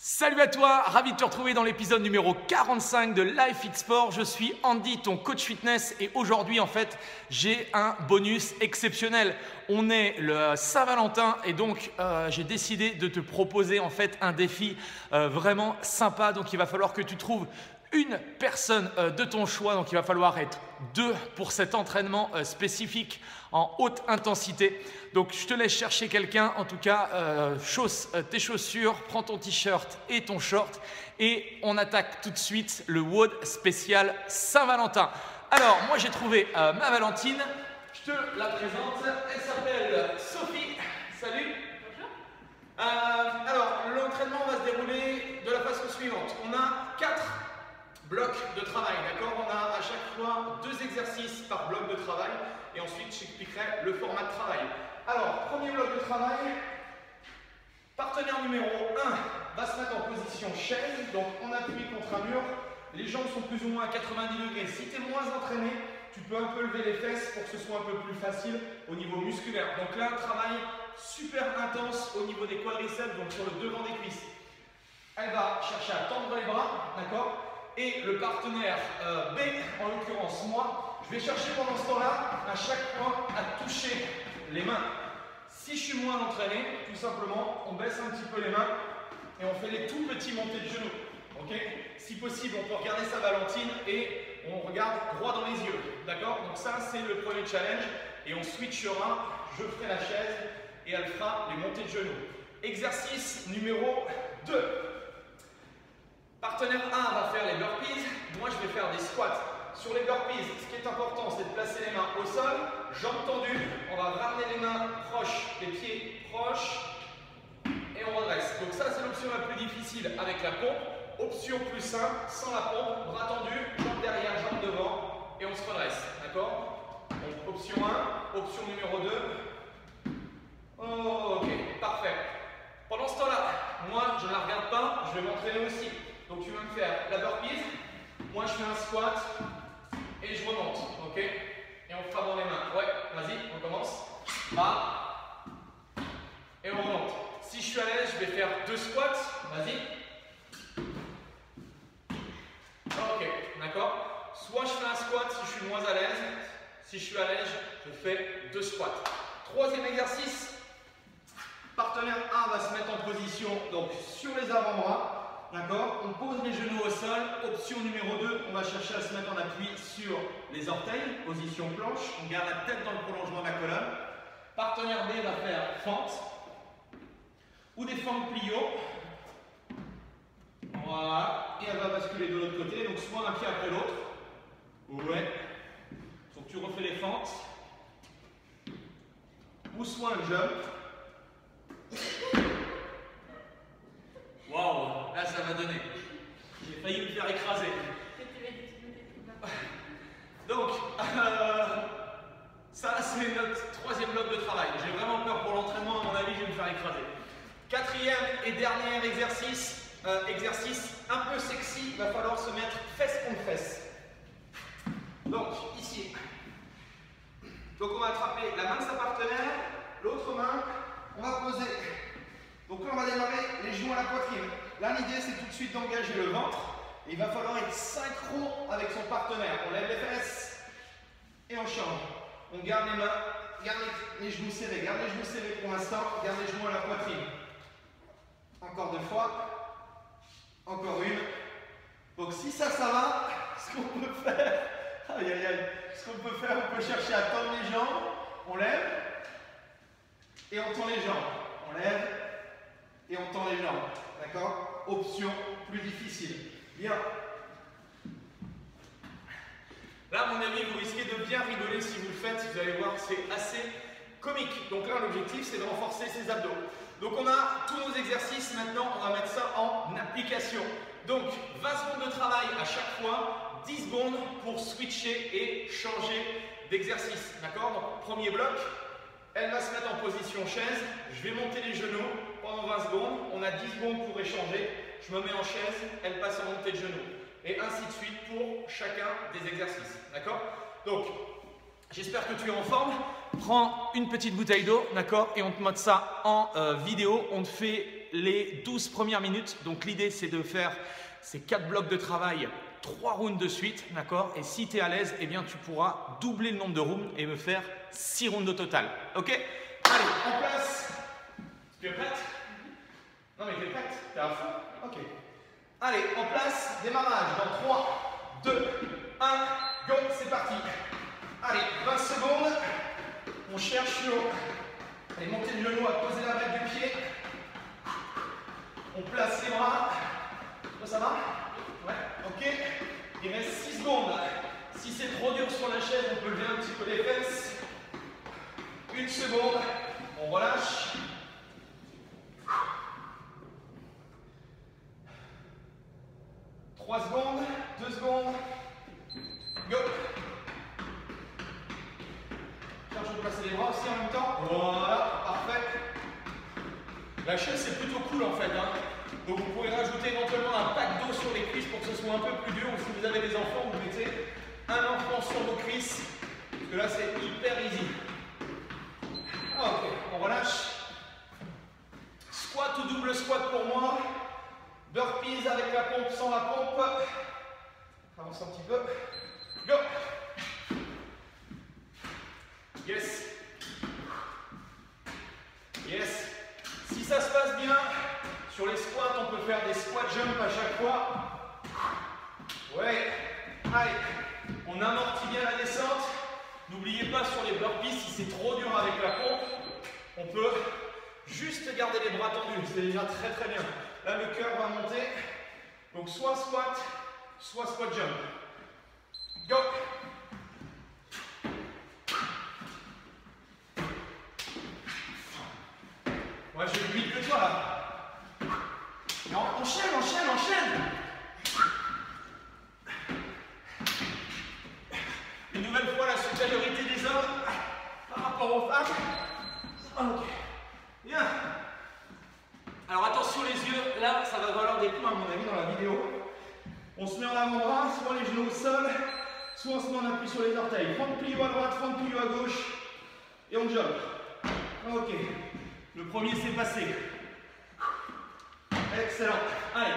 Salut à toi, ravi de te retrouver dans l'épisode numéro 45 de Life Fit Sport. Je suis Andy, ton coach fitness et aujourd'hui en fait j'ai un bonus exceptionnel. On est le Saint-Valentin et donc euh, j'ai décidé de te proposer en fait un défi euh, vraiment sympa. Donc il va falloir que tu trouves une personne euh, de ton choix. Donc il va falloir être deux pour cet entraînement euh, spécifique en haute intensité. Donc je te laisse chercher quelqu'un. En tout cas, euh, chausse tes chaussures, prends ton t-shirt et ton short. Et on attaque tout de suite le WOD spécial Saint-Valentin. Alors moi j'ai trouvé ma Valentine. Je te la présente. Elle s'appelle Sophie. Salut. Bonjour. alors l'entraînement va se dérouler de la façon suivante. On a quatre bloc de travail, d'accord? On a à chaque fois deux exercices par bloc de travail et ensuite j'expliquerai le format de travail. Alors, premier bloc de travail, partenaire numéro 1 va se mettre en position chaise, donc on appuie contre un mur, les jambes sont plus ou moins à 90 degrés. Si tu es moins entraîné, tu peux un peu lever les fesses pour que ce soit un peu plus facile au niveau musculaire. Donc là, un travail super intense au niveau des quadriceps, donc sur le devant des cuisses. Elle va chercher à tendre les bras, d'accord? Et le partenaire euh, B, en l'occurrence moi, je vais chercher pendant ce temps-là à chaque fois à toucher les mains. Si je suis moins entraîné, tout simplement, on baisse un petit peu les mains et on fait les tout petits montées de genoux. si possible, on peut regarder sa Valentine et on regarde droit dans les yeux. D'accord? Donc ça, c'est le premier challenge. Et on switchera, je ferai la chaise et elle fera les montées de genoux. Exercice numéro 2. Partenaire 1 va faire les burpees, moi je vais faire des squats. Sur les burpees, ce qui est important, c'est de placer les mains au sol, jambes tendues, on va ramener les mains proches, les pieds proches, et on redresse. Donc ça, c'est l'option la plus difficile avec la pompe. Option plus simple, sans la pompe, bras tendus, jambes derrière, jambes devant, et on se redresse. D'accord? Option 1, option numéro 2. ok, parfait. Pendant ce temps-là, moi, je ne la regarde pas, je vais m'entraîner aussi. Donc tu vas me faire la burpees, moi je fais un squat et je remonte, ok? Et on fera dans les mains. Ouais, vas-y, on commence. Bas et on remonte. Si je suis à l'aise, je vais faire deux squats, vas-y. Ok, d'accord Soit je fais un squat si je suis moins à l'aise, si je suis à l'aise, je fais deux squats. Troisième exercice, partenaire 1 va se mettre en position donc sur les avant-bras. D'accord? On pose les genoux au sol. Option numéro 2, on va chercher à se mettre en appui sur les orteils. Position planche. On garde la tête dans le prolongement de la colonne. Partenaire B va faire fente. Ou des fentes plio. Voilà. Et elle va basculer de l'autre côté. Donc soit un pied après l'autre. Ouais. Donc tu refais les fentes. Ou soit un jump. Waouh, là ça m'a donné. J'ai failli me faire écraser. Donc, euh, ça c'est notre troisième bloc de travail. J'ai vraiment peur pour l'entraînement, à mon avis je vais me faire écraser. Quatrième et dernier exercice, euh, exercice un peu sexy, il va falloir se mettre fesse contre fesse. Donc, ici. Donc on va attraper la main de sa partenaire, l'autre main, on va poser donc là, on va démarrer les genoux à la poitrine. Là, l'idée, c'est tout de suite d'engager le ventre. il va falloir être synchro avec son partenaire. On lève les fesses et on change. On garde les mains, garde les, genoux serrés. Garde les genoux serrés pour l'instant. Garde les genoux à la poitrine. Encore deux fois. Encore une. Donc si ça, ça va, ce qu'on peut faire, aïe aïe aïe, ce qu'on peut faire, on peut chercher à tendre les jambes. On lève et on tend les jambes. On lève et on tend les jambes. D'accord? Option plus difficile. Bien. Là, mon avis, vous risquez de bien rigoler si vous le faites. Vous allez voir, c'est assez comique. Donc là, l'objectif, c'est de renforcer ses abdos. Donc on a tous nos exercices. Maintenant, on va mettre ça en application. Donc, 20 secondes de travail à chaque fois, 10 secondes pour switcher et changer d'exercice. D'accord? Donc, premier bloc, elle va se mettre en position chaise. Je vais monter les genoux pendant 20 secondes. On a 10 secondes pour échanger. Je me mets en chaise. Elle passe en montée de genoux. Et ainsi de suite pour chacun des exercices. D'accord? Donc, j'espère que tu es en forme. Prends une petite bouteille d'eau, d'accord? Et on te montre ça en euh, vidéo. On te fait les 12 premières minutes. Donc l'idée c'est de faire ces 4 blocs de travail, 3 rounds de suite, d'accord? Et si tu es à l'aise, eh bien tu pourras doubler le nombre de rounds et me faire 6 rounds au total. Ok? Allez, en place. Tu es prête? Non mais tu es prête T'es à fond? Ok. Allez, en place, démarrage dans 3, 2, 1, go, c'est parti. Allez, 20 secondes. On cherche le haut. Allez, montez le genou à poser la balle du pied. On place les bras. Ça va? Ouais, ok. Il reste 6 secondes. Si c'est trop dur sur la chaise, on peut lever un petit peu les fesses. Une seconde. On relâche. 3 secondes, 2 secondes, go Cherche de placer les bras aussi en même temps. Voilà, parfait. La chaise c'est plutôt cool en fait. Hein. Donc vous pouvez rajouter éventuellement un pack d'eau sur les cuisses pour que ce soit un peu plus dur. Ou si vous avez des enfants, vous mettez un enfant sur vos cuisses. Parce que là c'est hyper easy. Ok, on relâche. Squat ou double squat pour moi. Burpees avec la pompe, sans la pompe. Avance un petit peu. Go. Yes. Yes. Si ça se passe bien, sur les squats, on peut faire des squat jump à chaque fois. Ouais. Allez. On amortit bien la descente. N'oubliez pas sur les burpees, si c'est trop dur avec la pompe, on peut juste garder les bras tendus. C'est déjà très très bien. Là, le cœur va monter. Donc, soit squat, soit squat jump. Go Ouais, je vais vite que toi, là. Non, enchaîne, enchaîne, enchaîne Une nouvelle fois, la supériorité des hommes par rapport aux femmes. Ok. Bien. Alors attention les yeux, là ça va valoir des points à mon avis dans la vidéo. On se met en avant-bras, soit les genoux au sol, soit on se met en appui sur les orteils. Front plio à droite, front plio à gauche, et on jump. Ok, le premier c'est passé. Excellent, allez.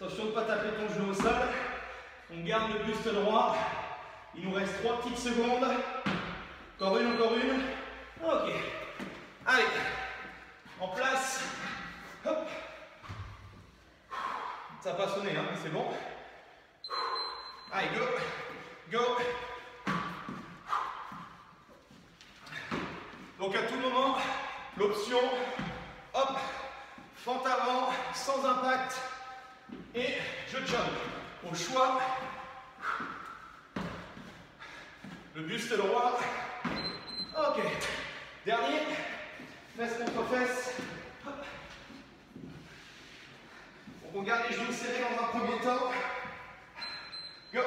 Attention de ne pas taper ton genou au sol. On garde le buste droit. Il nous reste 3 petites secondes. Encore une, encore une. Ok. Allez. En place. Hop. Ça n'a pas sonné, hein, mais c'est bon. Allez, go. Go. Donc à tout moment, l'option, hop, fente avant, sans impact, et je jump. Au choix, le buste droit. Ok. Dernier. Fesse contre fesse. Donc on garde les genoux serrés dans un premier temps. Go.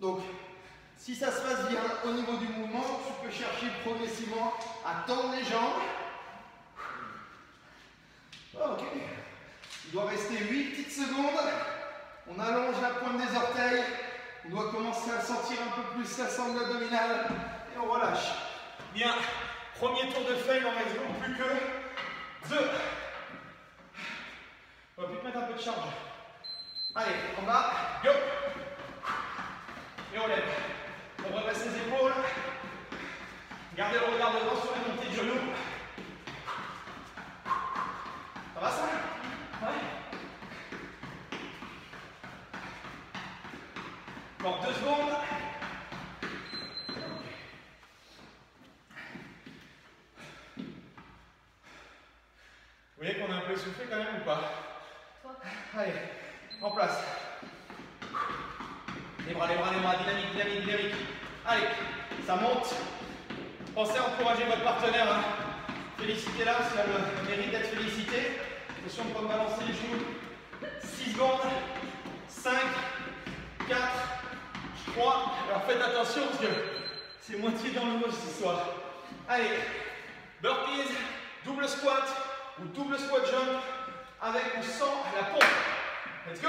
Donc, si ça se passe bien au niveau du mouvement, tu peux chercher progressivement à tendre les jambes. Ok. Il doit rester 8 petites secondes. On allonge la pointe des orteils. On doit commencer à sentir un peu plus la sangle abdominale. Et on relâche. Bien, premier tour de feuille, il en reste plus que deux. On va peut-être mettre un peu de charge. Allez, en bas, go. Et on lève. On redresse les épaules. Gardez le regard devant sur les montées de genoux. Ça va ça Ouais. Encore deux secondes. Vous voyez qu'on est un peu essoufflé quand même ou pas Allez, en place. Les bras, les bras, les bras, dynamique, dynamique, dynamique. Allez, ça monte. Pensez à encourager votre partenaire. Hein. Félicitez-la si elle mérite d'être félicitée. Balancer les genoux. 6 secondes. 5, 4, 3. Alors faites attention parce que c'est moitié dans le moche ce soir. Allez, burpees, double squat ou double squat jump avec ou sans la pompe. Let's go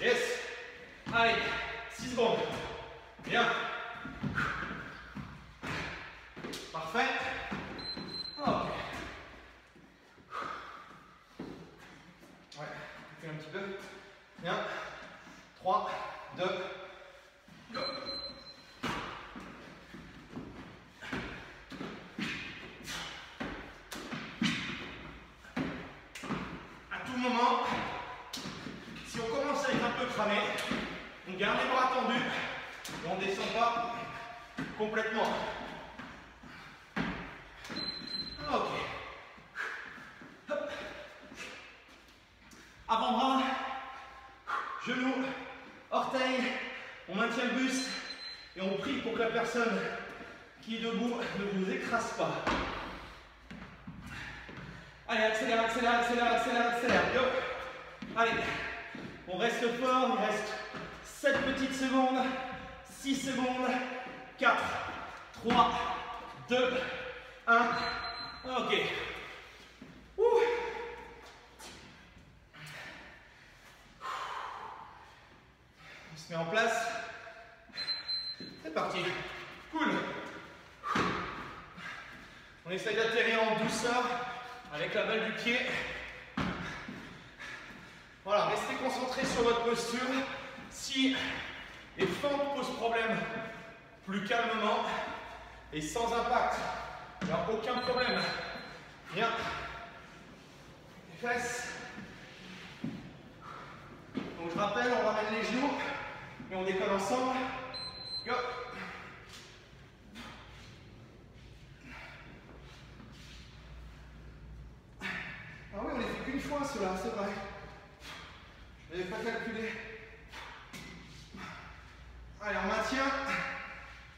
Yes. Allez, 6 secondes. Bien. Parfait. Ok. Ouais, un petit peu. Bien. 3, 2, go. À tout moment, si on commence à être un peu cramé, on garde les bras tendus on ne descend pas complètement. Ok. Avant-bras, genoux, on maintient le buste et on prie pour que la personne qui est debout ne vous écrase pas. Allez, accélère, accélère, accélère, accélère, accélère. Allez, on reste fort, il reste 7 petites secondes, 6 secondes, 4, 3, 2, 1. Ok. Ouh. On se met en place. Parti. Cool. On essaye d'atterrir en douceur avec la balle du pied. Voilà, restez concentrés sur votre posture. Si les fentes posent problème, plus calmement et sans impact. Il n'y a aucun problème. Bien. Les fesses. Donc je rappelle, on ramène les genoux et on décolle ensemble. Go. Ah oui, on les fait qu'une fois c'est vrai. Je n'avais pas calculé. Allez, on maintient.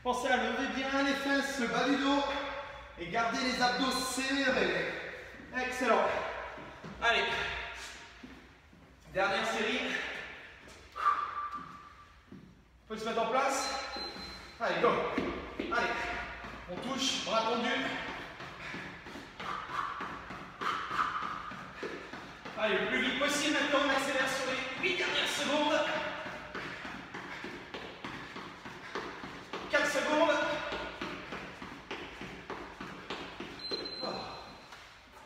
Pensez à lever bien les fesses, le bas du dos et gardez les abdos serrés. Excellent. Allez. Dernière série. On peut se mettre en place. Allez, go. Allez. On touche, bras tendus. Le plus vite possible maintenant, on accélère sur les 8 dernières secondes. 4 secondes.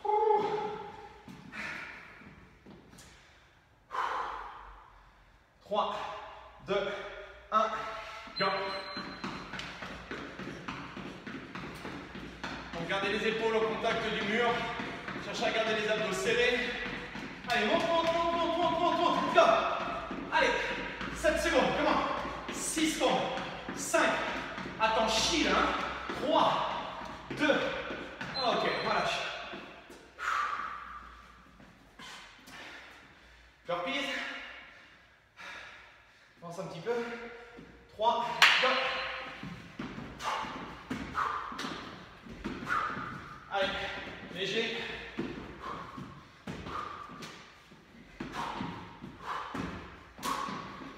Ouh. 3, 2, 1, go. Les épaules au contact du mur. Cherchez à garder les abdos serrés. Allez, monte, monte, monte, monte, monte, monte. Go. Allez, 7 secondes, comment 6 secondes. 5. Attends, chill, hein. 3, 2. Ok, relâche. Je repise. Avance un petit peu. 3, go. Allez, léger.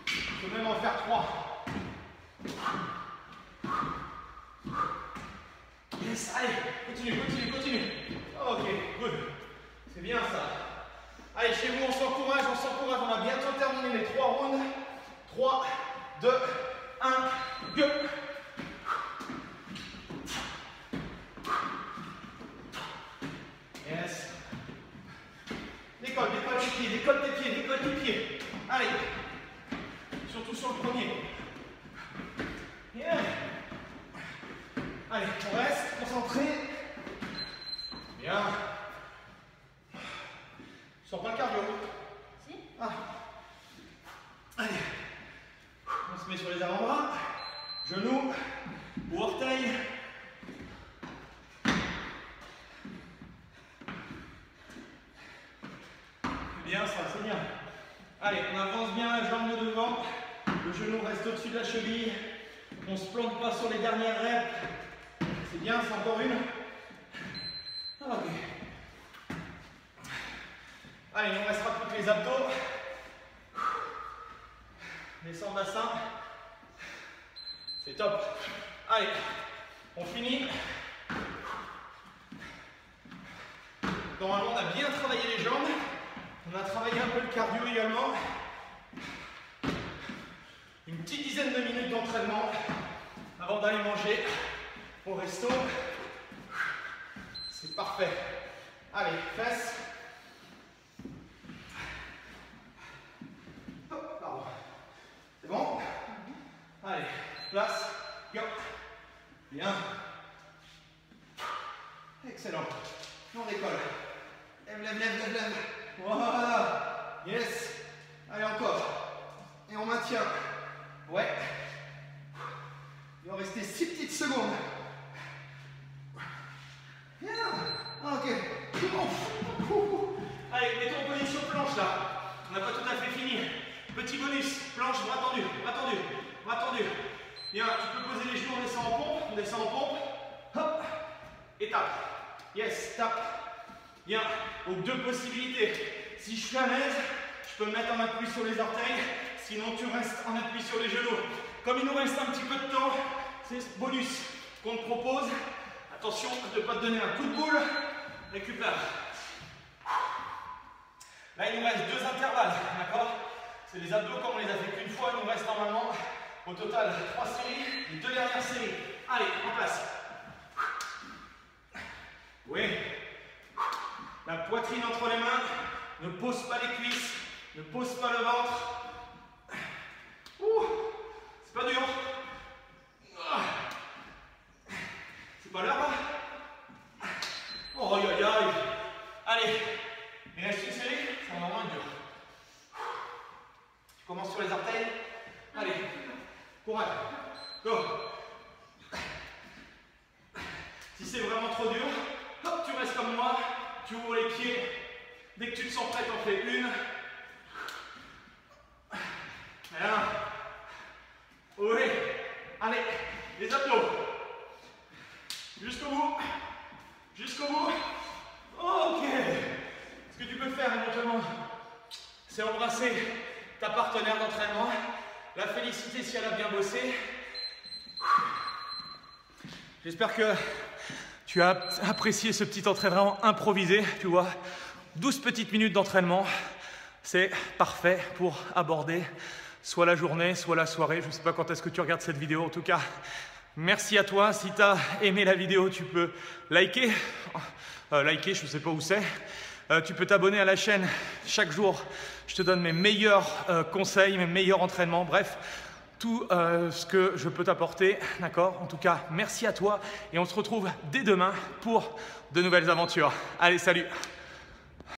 Je peux même en faire 3. Yes, allez, continue, continue, continue. Ok, good. C'est bien ça. Allez, chez vous, on s'encourage, on s'encourage. On a bientôt terminé les 3 rounds. 3, 2, 1, go. Yes. Décolle, décolle tes pieds, décolle tes pieds, décolle tes pieds. Allez. Surtout sur le premier. Yeah. Allez, on reste concentré. Bien. Je sens pas le cardio. Si Ah. Allez. On se met sur les avant-bras. Genoux ou orteils. C'est bien ça, c'est bien. Allez, on avance bien la jambe de devant. Le genou reste au-dessus de la cheville. On ne se plante pas sur les dernières reps. C'est bien, c'est encore une. Ok. Allez, il nous restera plus que les abdos. Descends bassin. C'est top. Allez, on finit. Normalement, on a bien travaillé les jambes. On a travaillé un peu le cardio également. Petite dizaine de minutes d'entraînement avant d'aller manger au resto. C'est parfait. Allez, fesses. C'est bon? Allez, place. Bien. Excellent. On décolle. Lève, lève, lève, lève, lève. Voilà. Yes. Allez, encore. Et on maintient. Ouais. Il va rester 6 petites secondes. Bien. Ok. Allez, mets-toi en position planche là. On n'a pas tout à fait fini. Petit bonus. Planche, bras tendu, bras tendu, bras tendu. Bien, tu peux poser les genoux, on descend en pompe, on descend en pompe. Hop. Et tape. Yes, tape. Bien. Donc deux possibilités. Si je suis à l'aise, je peux me mettre en appui sur les orteils. Sinon, tu restes en appui sur les genoux. Comme il nous reste un petit peu de temps, c'est ce bonus qu'on te propose. Attention de ne pas te donner un coup de boule. Récupère. Là, il nous reste deux intervalles, d'accord? C'est les abdos comme on les a fait qu'une fois. Il nous reste normalement au total trois séries, les deux dernières séries. Allez, en place. Oui. La poitrine entre les mains. Ne pose pas les cuisses. Ne pose pas le ventre. C'est pas dur. C'est pas l'heure. Oh, aïe, aïe, aïe. Allez, reste une série, ça va moins dur. Tu commences sur les orteils. Allez, courage. Go. Si c'est vraiment trop dur, hop, tu restes comme moi, tu ouvres les pieds. Dès que tu te sens prêt, t'en fais une. Bien. Oui. Allez, les abdos. Jusqu'au bout. Jusqu'au bout. Ok. Ce que tu peux faire éventuellement, c'est embrasser ta partenaire d'entraînement, la féliciter si elle a bien bossé. J'espère que tu as apprécié ce petit entraînement improvisé, tu vois. 12 petites minutes d'entraînement, c'est parfait pour aborder soit la journée, soit la soirée. Je ne sais pas quand est-ce que tu regardes cette vidéo. En tout cas, merci à toi. Si tu as aimé la vidéo, tu peux liker. Euh, liker, je ne sais pas où c'est. Euh, tu peux t'abonner à la chaîne. Chaque jour, je te donne mes meilleurs euh, conseils, mes meilleurs entraînements. Bref, tout ce que je peux t'apporter. D'accord? En tout cas, merci à toi. Et on se retrouve dès demain pour de nouvelles aventures. Allez, salut